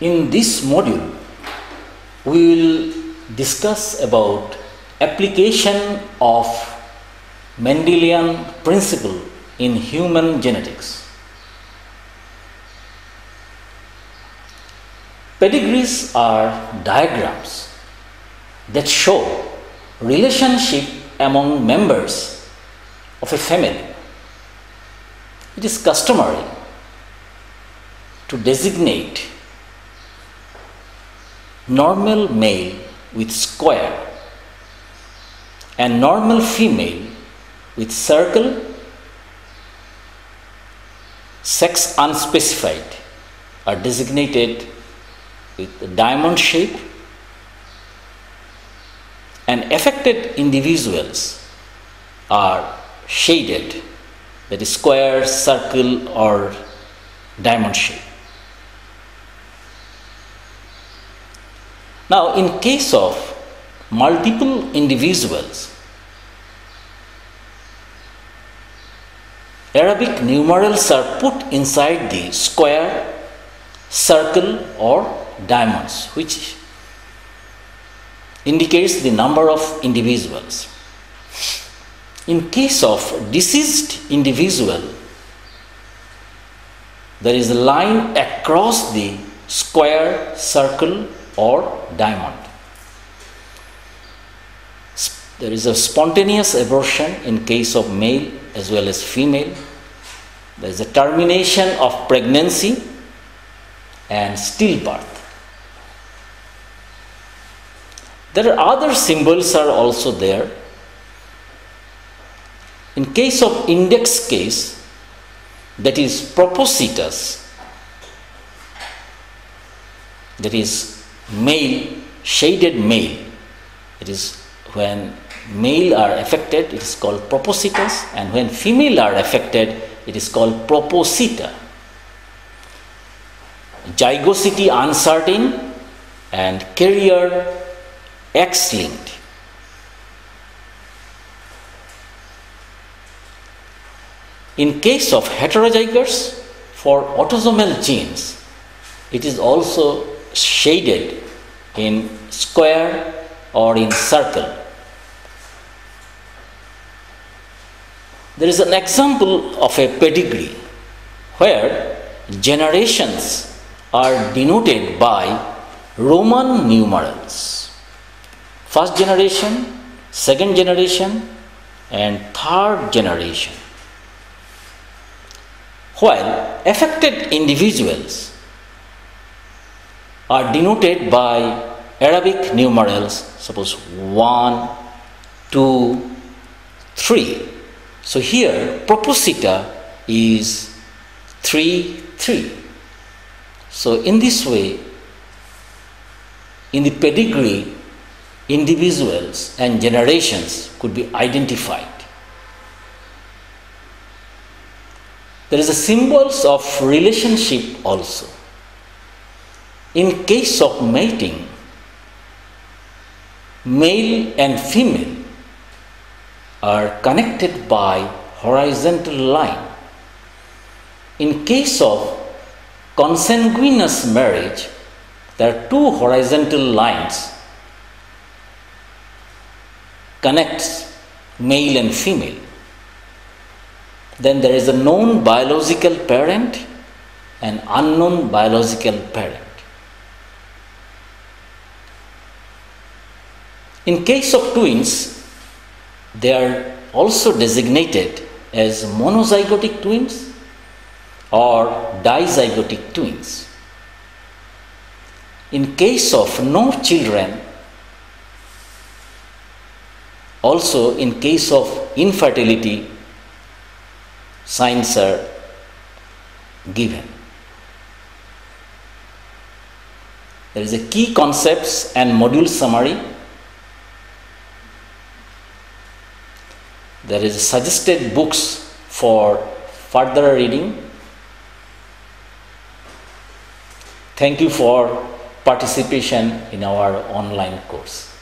In this module, we will discuss about application of Mendelian principle in human genetics. Pedigrees are diagrams that show relationship among members of a family. It is customary to designate normal male with square and normal female with circle sex unspecified are designated with a diamond shape and affected individuals are shaded that is square circle or diamond shape now in case of multiple individuals Arabic numerals are put inside the square, circle, or diamonds, which indicates the number of individuals. In case of deceased individual, there is a line across the square, circle, or diamond. There is a spontaneous abortion in case of male as well as female. There is a termination of pregnancy and stillbirth. There are other symbols are also there. In case of index case, that is propositus, that is male, shaded male, it is when male are affected, it is called propositus, and when female are affected, it is called proposita. Zygosity uncertain and carrier X linked. In case of heterozygous for autosomal genes, it is also shaded in square or in circle. There is an example of a pedigree where generations are denoted by Roman numerals. First generation, second generation, and third generation. While affected individuals are denoted by Arabic numerals, suppose 1, 2, 3 so here proposita is 3 3. So in this way, in the pedigree, individuals and generations could be identified. There is a symbols of relationship also. In case of mating, male and female are connected by horizontal line. In case of consanguineous marriage, there are two horizontal lines connects male and female. Then there is a known biological parent and unknown biological parent. In case of twins, they are also designated as monozygotic twins or dizygotic twins. In case of no children, also in case of infertility, signs are given. There is a key concepts and module summary There is suggested books for further reading. Thank you for participation in our online course.